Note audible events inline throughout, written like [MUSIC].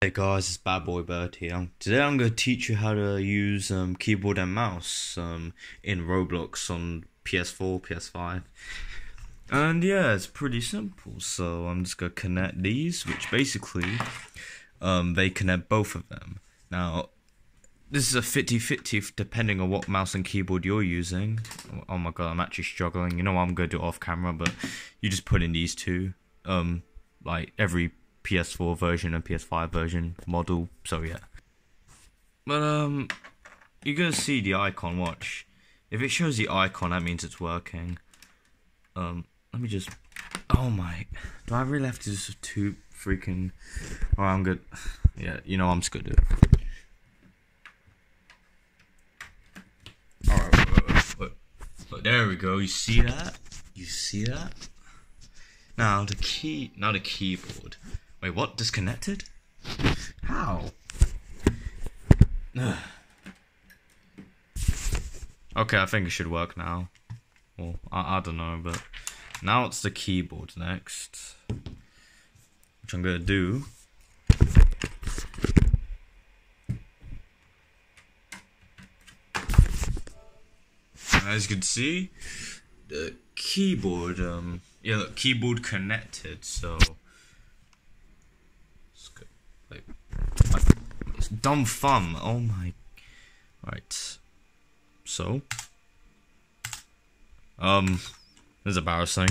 Hey guys, it's Bad Boy Bird here. Today I'm going to teach you how to use um, keyboard and mouse um, in Roblox on PS4, PS5. And yeah, it's pretty simple. So I'm just going to connect these, which basically um, they connect both of them. Now, this is a 50-50 depending on what mouse and keyboard you're using. Oh my god, I'm actually struggling. You know what, I'm going to do off camera, but you just put in these two. Um, like every PS4 version and PS5 version model. So yeah. But um, you're gonna see the icon. Watch. If it shows the icon, that means it's working. Um, let me just. Oh my! Do I really have to just two freaking? Oh, I'm good. Yeah, you know I'm just gonna do it. But there we go. You see that? You see that? Now the key. Now the keyboard. Wait, what? Disconnected? How? [SIGHS] okay, I think it should work now. Well, I, I don't know, but now it's the keyboard next. Which I'm gonna do. As you can see, the keyboard, um, yeah, look, keyboard connected, so like, it's dumb thumb. Oh my. Right. So. Um. This is embarrassing.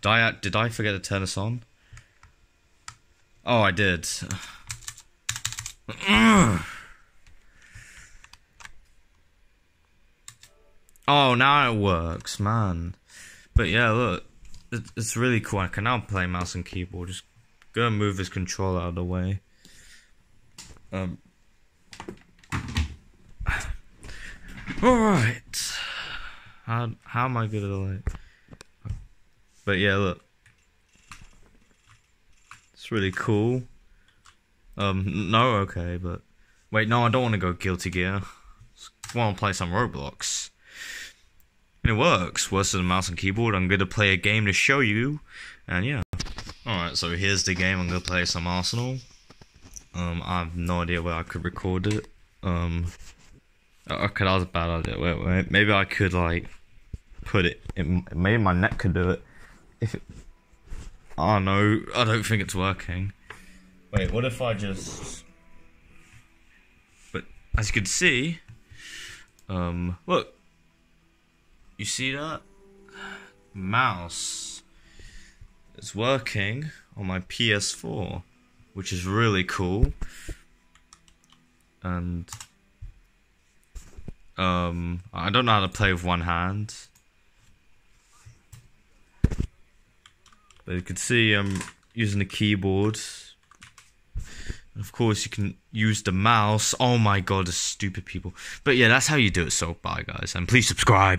Did I, did I forget to turn this on? Oh, I did. [SIGHS] oh, now it works, man. But yeah, look. It's really cool. I can now play mouse and keyboard. Just go and move this controller out of the way. Um. All right. How how am I gonna like? But yeah, look. It's really cool. Um, no, okay, but wait, no, I don't want to go Guilty Gear. I want to play some Roblox. And it works. Worse than mouse and keyboard. I'm gonna play a game to show you, and yeah. All right, so here's the game. I'm gonna play some Arsenal. Um, I have no idea where I could record it. Um, okay, that was a bad idea. Wait, wait. Maybe I could like put it. In, maybe my neck could do it. If it, oh no, I don't think it's working. Wait, what if I just? But as you can see, um, look. You see that? Mouse. It's working on my PS4 which is really cool. And um, I don't know how to play with one hand. But you can see I'm using the keyboard. Of course, you can use the mouse. Oh my god, the stupid people. But yeah, that's how you do it. So, bye, guys. And please subscribe.